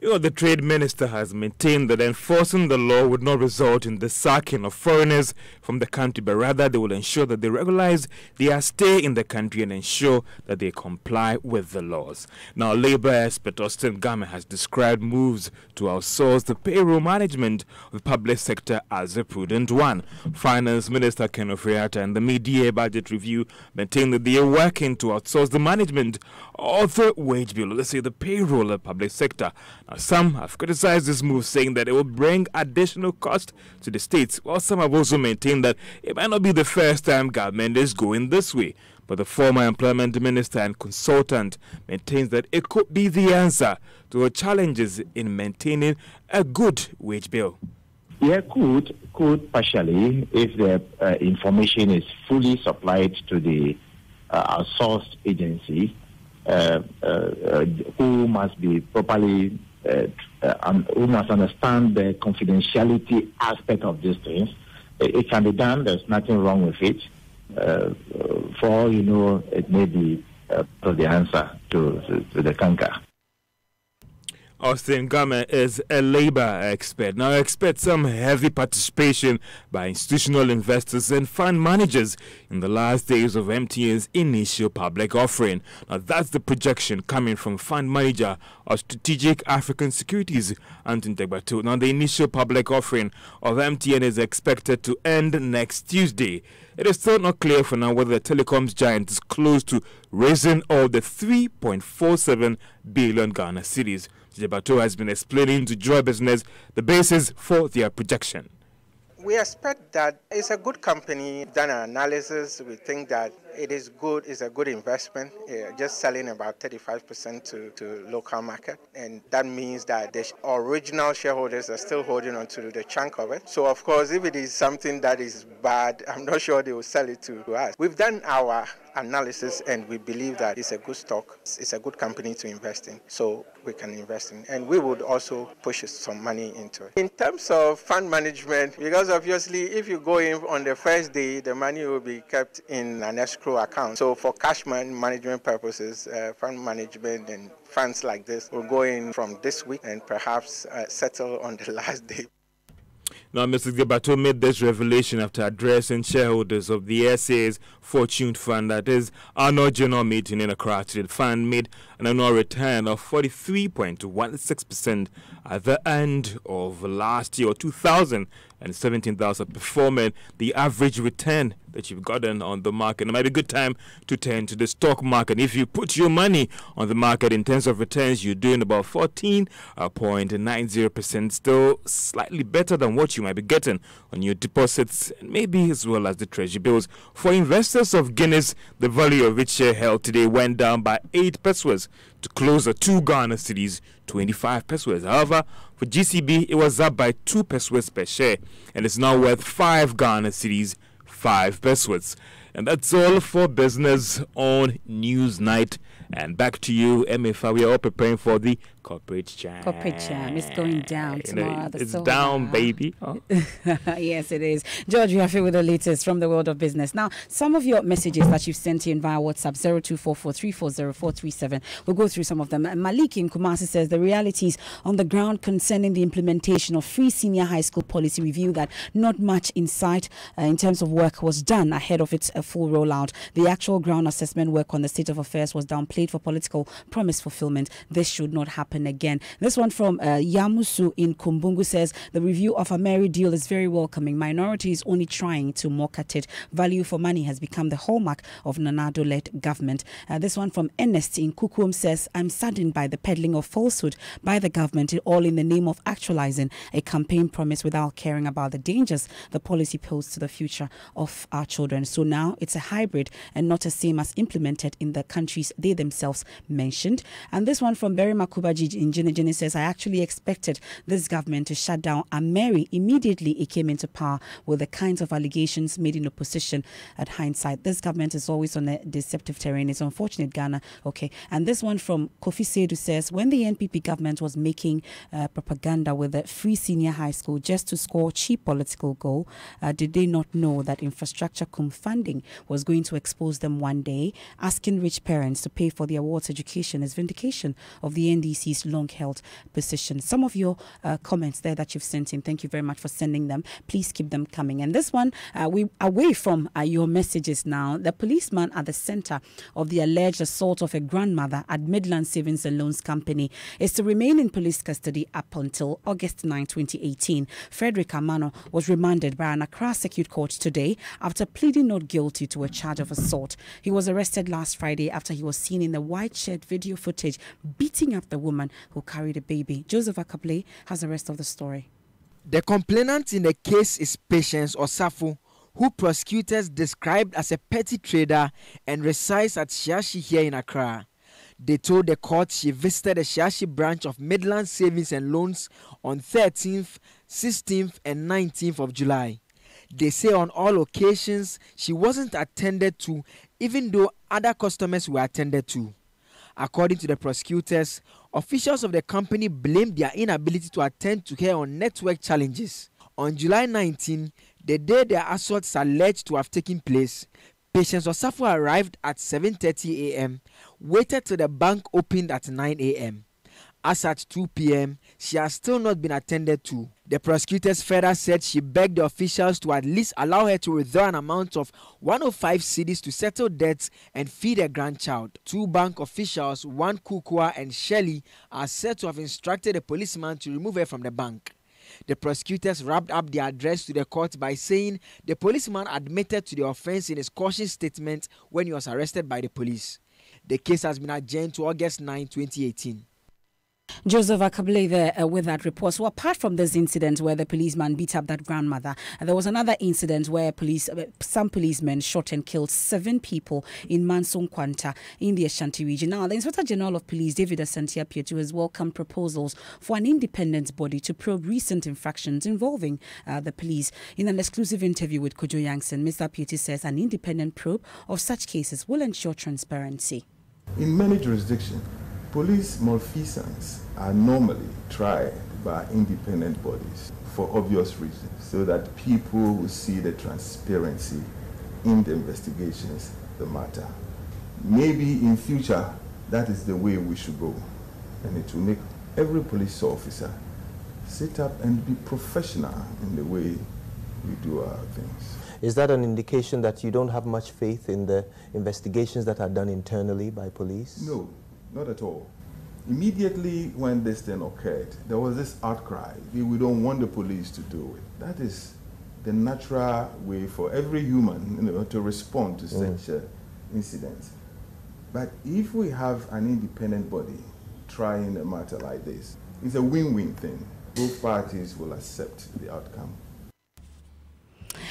You know, the trade minister has maintained that enforcing the law would not result in the sacking of foreigners from the country, but rather they will ensure that they regularize their stay in the country and ensure that they comply with the laws. Now, Labour expert Austin Gamey has described moves to outsource the payroll management of the public sector as a prudent one. Finance Minister Ken Ofori-Atta and the mid-year budget review maintain that they are working to outsource the management of the wage bill, let's say the payroll of the public sector. Some have criticized this move, saying that it will bring additional cost to the states, while some have also maintained that it might not be the first time government is going this way. But the former employment minister and consultant maintains that it could be the answer to the challenges in maintaining a good wage bill. Yeah, could could partially if the uh, information is fully supplied to the uh, outsourced agency, uh, uh, uh who must be properly Uh, um, who must understand the confidentiality aspect of these things. It, it can be done. There's nothing wrong with it. Uh, for all you know, it may be uh, the answer to, to, to the canker. Austin Gamey is a labor expert. Now, I expect some heavy participation by institutional investors and fund managers in the last days of MTN's initial public offering. Now, that's the projection coming from fund manager of Strategic African Securities, Anton Tegbatu. Now, the initial public offering of MTN is expected to end next Tuesday. It is still not clear for now whether the telecoms giant is close to raising all the 3.47 billion Ghana cedis. Jebato has been explaining to Joy Business the basis for their projection. We expect that it's a good company. Done an analysis. We think that it is good. It's a good investment. Yeah, just selling about 35% to, to local market, and that means that the original shareholders are still holding on to the chunk of it. So of course, if it is something that is bad, I'm not sure they will sell it to us. We've done our analysis and we believe that it's a good stock. It's a good company to invest in. So we can invest in. And we would also push some money into it. In terms of fund management, because obviously if you go in on the first day, the money will be kept in an escrow account. So for cash management purposes, uh, fund management and funds like this will go in from this week and perhaps uh, settle on the last day. Now, Mr. Gebato made this revelation after addressing shareholders of the SAS Fortune Fund, that is, annual general meeting in Accra. The fund made an annual return of 43.16% at the end of last year, 2017,000, performing the average return that you've gotten on the market. It might be a good time to turn to the stock market. If you put your money on the market in terms of returns, you're doing about 14.90%, still slightly better than what you might be getting on your deposits, and maybe as well as the treasury bills. For investors of Guinness, the value of its share held today went down by 8 pesos to close at 2 Ghana cedis, 25 pesos. However, for GCB, it was up by 2 pesos per share and it's now worth 5 Ghana cedis, 5 pesos. And that's all for business on NewsNite. And back to you, Emefa. We are all preparing for the corporate jam. Corporate jam is going down tomorrow. You know, it's down, baby. Oh. yes, it is. George, you have here with the latest from the world of business. Now, some of your messages that you've sent in via WhatsApp 0244340437. We'll go through some of them. Malik in Kumasi says the realities on the ground concerning the implementation of free senior high school policy review that not much insight uh, in terms of work was done ahead of its uh, full rollout. The actual ground assessment work on the state of affairs was downplayed for political promise fulfillment. This should not happen happen again. This one from uh, Yamusu in Kumbungu says the review of Ameri deal is very welcoming. Minority is only trying to market it. Value for money has become the hallmark of Nana Addo led government. Uh, this one from Ernest in Kukum says I'm saddened by the peddling of falsehood by the government, all in the name of actualizing a campaign promise without caring about the dangers the policy poses to the future of our children. So now it's a hybrid and not the same as implemented in the countries they themselves mentioned. And this one from Berry Makubaji in says, I actually expected this government to shut down Ameri immediately it came into power with the kinds of allegations made in opposition at hindsight. This government is always on a deceptive terrain. It's unfortunate, Ghana. Okay. And this one from Kofi Sedu says, when the NPP government was making uh, propaganda with the free senior high school just to score cheap political goal, uh, did they not know that infrastructure cum funding was going to expose them one day? Asking rich parents to pay for their awards education is vindication of the NDC's long held position. Some of your uh, comments there that you've sent in, thank you very much for sending them. Please keep them coming. And this one, uh, we away from uh, your messages now. The policeman at the center of the alleged assault of a grandmother at Midland Savings and Loans Company is to remain in police custody up until August 9, 2018. Frederick Amano was remanded by an Accra Circuit Court today after pleading not guilty to a charge of assault. He was arrested last Friday after he was seen in the white shirt video footage beating up the woman who carried a baby. Joseph Ackah-Blay has the rest of the story. The complainant in the case is Patience Osafo, who prosecutors described as a petty trader and resides at Shiashi here in Accra. They told the court she visited the Shiashi branch of Midland Savings and Loans on 13th, 16th, and 19th of July. They say on all occasions she wasn't attended to, even though other customers were attended to. According to the prosecutors, officials of the company blamed their inability to attend to her on network challenges. On July 19, the day the assaults alleged to have taken place, patients Patience Osafo arrived at 7:30 a.m., waited till the bank opened at 9 a.m. As at 2 p.m., she has still not been attended to. The prosecutors further said she begged the officials to at least allow her to withdraw an amount of 105 cedis to settle debts and feed her grandchild. Two bank officials, one Kukua and Shelley, are said to have instructed a policeman to remove her from the bank. The prosecutors wrapped up their address to the court by saying the policeman admitted to the offense in his caution statement when he was arrested by the police. The case has been adjourned to August 9, 2018. Joseph Ackah-Blay there uh, with that report. So apart from this incident where the policeman beat up that grandmother, uh, there was another incident where police, uh, some policemen shot and killed seven people in Manso Nkwanta in the Ashanti region. Now, the Inspector General of Police, David Asante-Apeatu, has welcomed proposals for an independent body to probe recent infractions involving uh, the police. In an exclusive interview with Kojo Yankson, Mr. Apeatu says an independent probe of such cases will ensure transparency. In many jurisdictions, Police malfeasance are normally tried by independent bodies for obvious reasons, so that people will see the transparency in the investigations, the matter. Maybe in future, that is the way we should go. And it will make every police officer sit up and be professional in the way we do our things. Is that an indication that you don't have much faith in the investigations that are done internally by police? No, not at all. Immediately when this thing occurred, there was this outcry. We don't want the police to do it. That is the natural way for every human you know, to respond to mm. such uh, incidents. But if we have an independent body trying a matter like this, it's a win-win thing. Both parties will accept the outcome.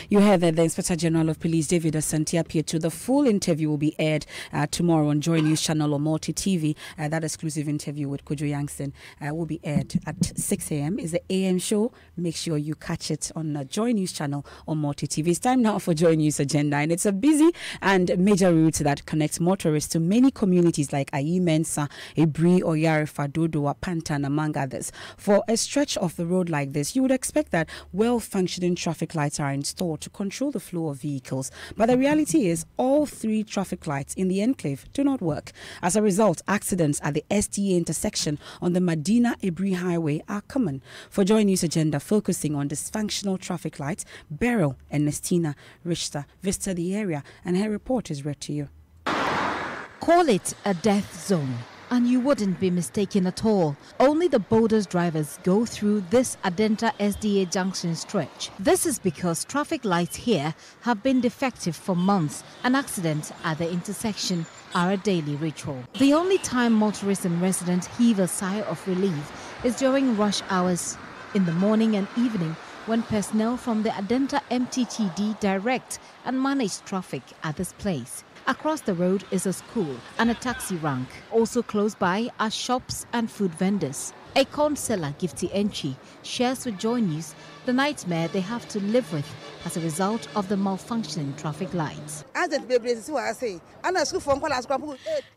You heard that the Inspector General of Police, David Asante-Apeatu. The full interview will be aired uh, tomorrow on Joy News Channel or Multi TV. Uh, that exclusive interview with Kojo Yankson uh, will be aired at 6 a.m. It's the AM show. Make sure you catch it on uh, Joy News Channel or Multi TV. It's time now for Joy News Agenda, and it's a busy and major route that connects motorists to many communities like Ayi Mensa, Ebri, Oyare, Dodo, Pantan, among others. For a stretch of the road like this, you would expect that well functioning traffic lights are installed to control the flow of vehicles. But the reality is, all three traffic lights in the enclave do not work. As a result, accidents at the SDA intersection on the Medina Ebri Highway are common. For Joy News Agenda, focusing on dysfunctional traffic lights, Beryl and Nestina Richter visited the area, and her report is read to you. Call it a death zone and you wouldn't be mistaken at all. Only the Boulders drivers go through this Adenta SDA junction stretch. This is because traffic lights here have been defective for months and accidents at the intersection are a daily ritual. The only time motorists and residents heave a sigh of relief is during rush hours in the morning and evening when personnel from the Adenta MTTD direct and manage traffic at this place. Across the road is a school and a taxi rank. Also close by are shops and food vendors. A corn seller, Gifty Enchi, shares with Joy News the nightmare they have to live with as a result of the malfunctioning traffic lights.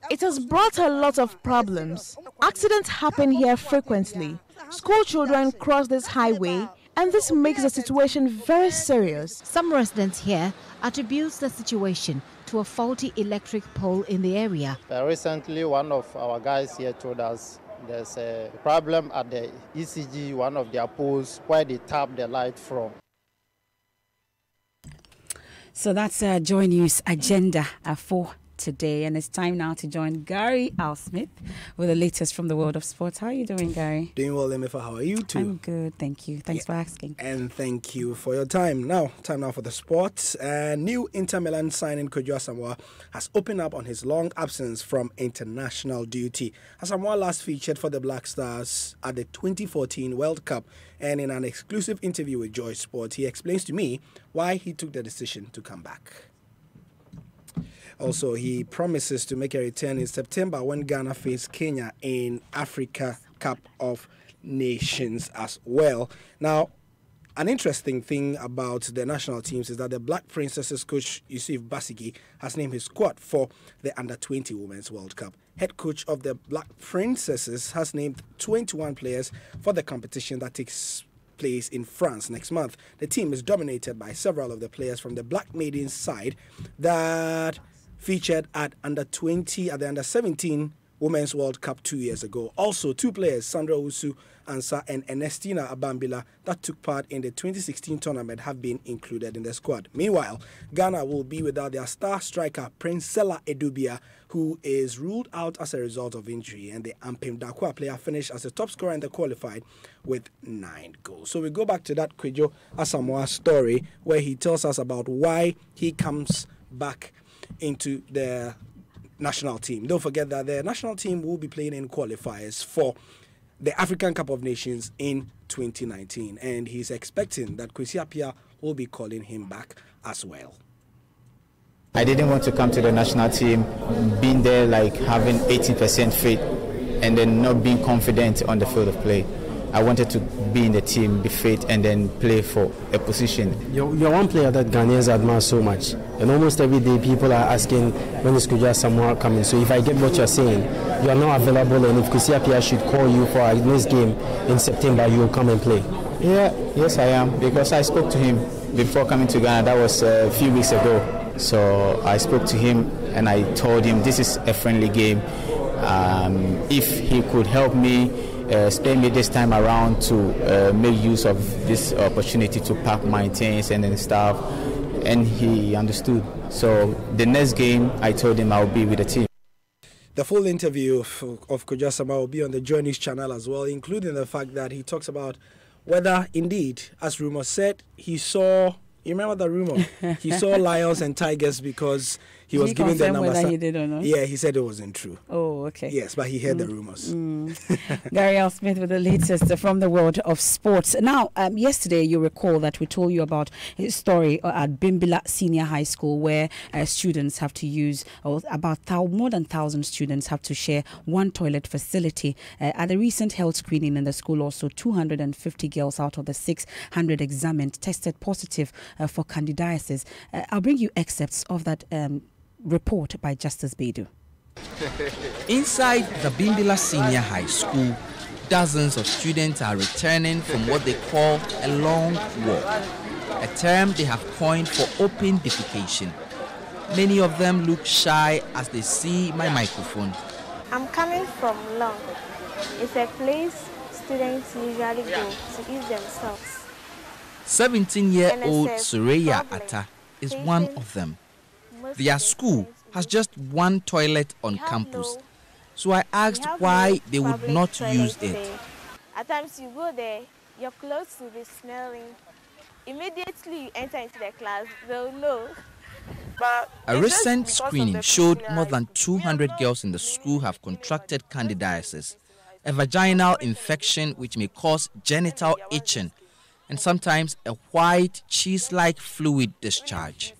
It has brought a lot of problems. Accidents happen here frequently. School children cross this highway and this makes the situation very serious. Some residents here attribute the situation to a faulty electric pole in the area. Uh, recently, one of our guys here told us there's a problem at the ECG, one of their poles, where they tap the light from. So that's a Joy News agenda uh, for today. And it's time now to join Gary Al-Smith with the latest from the world of sports. How are you doing, Gary? Doing well, Emefa. How are you too? I'm good, thank you. Thanks yeah. for asking. And thank you for your time. Now, time now for the sports. Uh, new Inter Milan signing Kwadwo Asamoah has opened up on his long absence from international duty. Asamoah last featured for the Black Stars at the 2014 World Cup. And in an exclusive interview with Joy Sport, he explains to me why he took the decision to come back. Also, he promises to make a return in September when Ghana face Kenya in Africa Cup of Nations as well. Now, an interesting thing about the national teams is that the Black Princesses coach Yusif Basigi has named his squad for the Under 20 Women's World Cup. Head coach of the Black Princesses has named 21 players for the competition that takes place in France next month. The team is dominated by several of the players from the Black Maidens side that featured at Under 20 at the Under 17 Women's World Cup two years ago. Also, two players, Sandra Usu Ansa and Ernestina Abambila, that took part in the 2016 tournament, have been included in the squad. Meanwhile, Ghana will be without their star striker, Princella Adubea, who is ruled out as a result of injury, and the Ampem Darkoa player finished as the top scorer in the qualified with nine goals. So we go back to that Kwadwo Asamoah story where he tells us about why he comes back into the national team. Don't forget that the national team will be playing in qualifiers for the African Cup of Nations in 2019, and he's expecting that Kwesi will be calling him back as well. I didn't want to come to the national team, being there like having 80% fit, and then not being confident on the field of play. I wanted to be in the team, be fit, and then play for a position. You're, you're one player that Ghanaians admire so much, and almost every day people are asking when is Kwadwo Asamoah coming. So if I get what you're saying, you are now available, and if Kwesi Appiah should call you for our next game in September, you will come and play. Yeah, yes, I am because I spoke to him before coming to Ghana. That was a few weeks ago. So I spoke to him and I told him this is a friendly game. Um, if he could help me uh, spare me this time around to uh, make use of this opportunity to pack my things and then stuff. And he understood. So the next game, I told him I'll be with the team. The full interview of, of Kwadwo will be on the Joy News channel as well, including the fact that he talks about whether indeed, as rumors said, he saw. You remember the rumor? he saw lions and tigers because he was he given the number. whether he did or not? Yeah, he said it wasn't true. Oh, okay. Yes, but he heard the Mm, rumors. mm. Gary Al-Smith with the latest from the world of sports. Now, um, yesterday you recall that we told you about a story uh, at Bimbilla Senior High School where uh, students have to use, or about more than 1,000 students have to share one toilet facility. Uh, at the recent health screening in the school, also 250 girls out of the 600 examined tested positive uh, for candidiasis. Uh, I'll bring you excerpts of that um, report by Justice Bedu. Inside the Bimbilla Senior High School, dozens of students are returning from what they call a long walk, a term they have coined for open defecation. Many of them look shy as they see my microphone. I'm coming from Long. It's a place students usually go to ease themselves. 17 year old public Atta is one of them. Their school has just one toilet on campus, so I asked why they would not use it. there. At times you go there, your clothes will be smelling. Immediately you enter into the class, they'll know. But A recent screening showed more than 200 girls in the school have contracted candidiasis, a vaginal infection which may cause genital itching and sometimes a white cheese-like fluid discharge.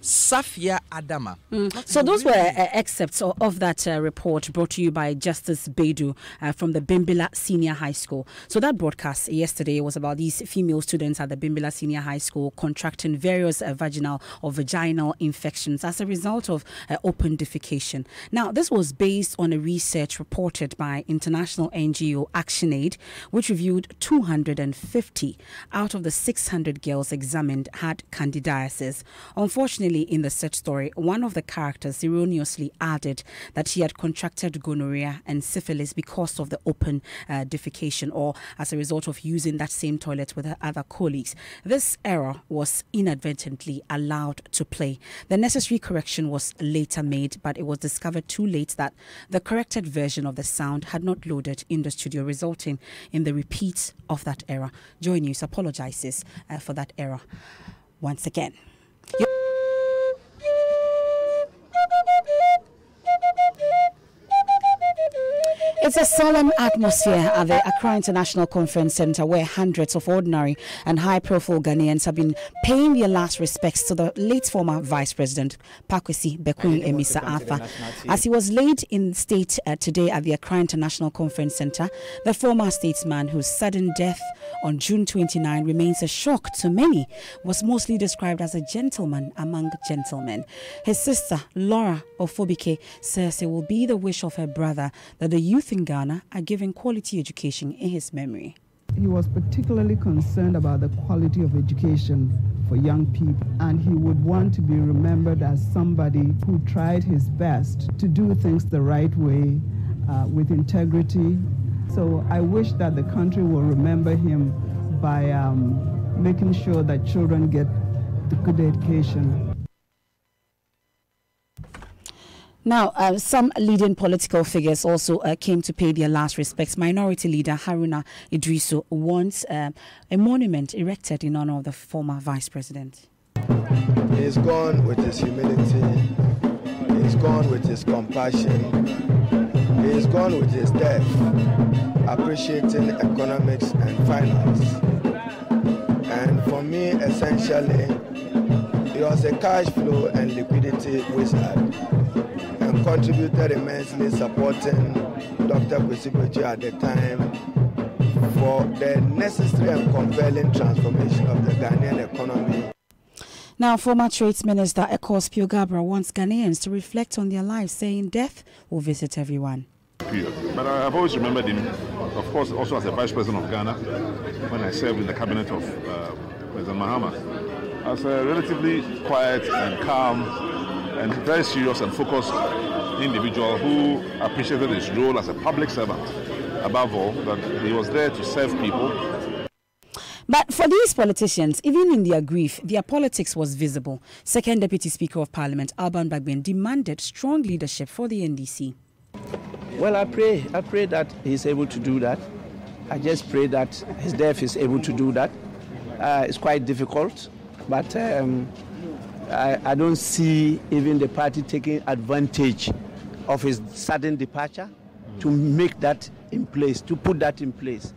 Safia Adama. Mm. So those were uh, excerpts of, that uh, report brought to you by Justice Bedu uh, from the Bimbilla Senior High School. So that broadcast yesterday was about these female students at the Bimbilla Senior High School contracting various uh, vaginal or vaginal infections as a result of uh, open defecation. Now, this was based on a research reported by international NGO ActionAid, which reviewed 250 out of the 600 girls examined had candidiasis. Unfortunately, in the set story, one of the characters erroneously added that she had contracted gonorrhea and syphilis because of the open uh, defecation or as a result of using that same toilet with her other colleagues. This error was inadvertently allowed to play. The necessary correction was later made, but it was discovered too late that the corrected version of the sound had not loaded in the studio, resulting in the repeat of that error. Joy News apologizes uh, for that error once again. beep, beep, beep. It's a solemn atmosphere at the Accra International Conference Center where hundreds of ordinary and high profile Ghanaians have been paying their last respects to the late former Vice President Paa Kwesi Bekwin Amissah Arthur. As he was laid in state uh, today at the Accra International Conference Center, the former statesman whose sudden death on June 29 remains a shock to many was mostly described as a gentleman among gentlemen. His sister, Laura Ofobike, says it will be the wish of her brother that the youth in Ghana are given quality education in his memory. He was particularly concerned about the quality of education for young people, and he would want to be remembered as somebody who tried his best to do things the right way uh, with integrity. So I wish that the country will remember him by um, making sure that children get the good education Now, uh, some leading political figures also uh, came to pay their last respects. Minority leader Haruna Iddrisu wants uh, a monument erected in honor of the former vice president. He's gone with his humility, he's gone with his compassion, he's gone with his depth, appreciating economics and finance. And for me, essentially, he was a cash flow and liquidity wizard contributed immensely supporting Dr. Kwesi at the time for the necessary and compelling transformation of the Ghanaian economy. Now, former Trades Minister Ekos Gabra wants Ghanaians to reflect on their lives, saying death will visit everyone. But I've always remembered him, of course, also as a Vice President of Ghana when I served in the cabinet of uh, President Mahama, as a relatively quiet and calm and very serious and focused individual who appreciated his role as a public servant. Above all, that he was there to serve people. But for these politicians, even in their grief, their politics was visible. Second Deputy Speaker of Parliament, Alban Bagbin, demanded strong leadership for the NDC. Well, I pray, I pray that he's able to do that. I just pray that his death is able to do that. Uh, it's quite difficult, but um, I, I don't see even the party taking advantage of his sudden departure to make that in place, to put that in place.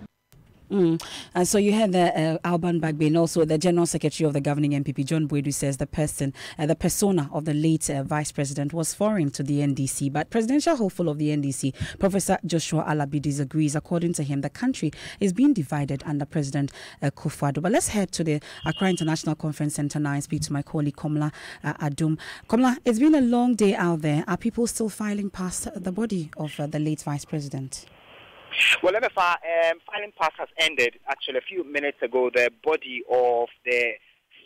Mm. And so you heard the uh, Alban Bagbin, also the General Secretary of the governing NPP, John Boadu, says the person, uh, the persona of the late uh, Vice President was foreign to the NDC. But presidential hopeful of the NDC, Professor Joshua Alabi, disagrees. According to him, the country is being divided under President uh, Kufuor. But let's head to the Accra International Conference Center now and speak to my colleague Komla uh, Adum. Komla, it's been a long day out there. Are people still filing past the body of uh, the late Vice President? Well, Emefa, um, filing past has ended. Actually, a few minutes ago, the body of the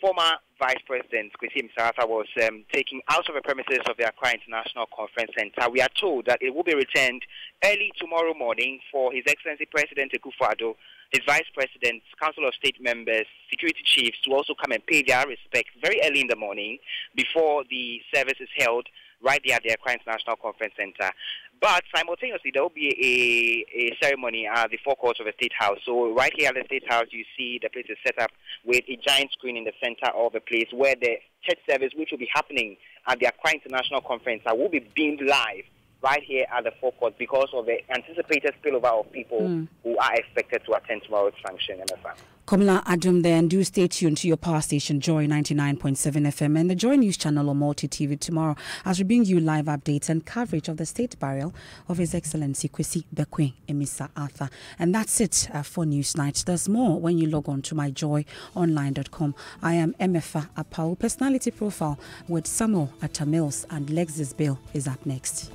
former Vice President Kwesi Amissah-Arthur was um, taken out of the premises of the Accra International Conference Center. We are told that it will be returned early tomorrow morning for His Excellency President Akufo-Addo, his Vice President, Council of State members, security chiefs to also come and pay their respects very early in the morning before the service is held right there at the Accra International Conference Center. But simultaneously, there will be a, a ceremony at the forecourt of the State House. So right here at the State House, you see the place is set up with a giant screen in the center of the place where the church service, which will be happening at the Accra International Conference, will be beamed live right here at the forecourt because of the anticipated spillover of people mm. who are expected to attend tomorrow's function. Emefa. Komla Adum then do stay tuned to your power station Joy 99.7 FM and the Joy News channel on Multi TV tomorrow as we bring you live updates and coverage of the state burial of His Excellency Kwesi Bekwin Amissah Arthur. And that's it uh, for NewsNite. There's more when you log on to myjoyonline.com. I am Emefa Apawu. Personality profile with Samuel Atamils and Lexis Bill is up next.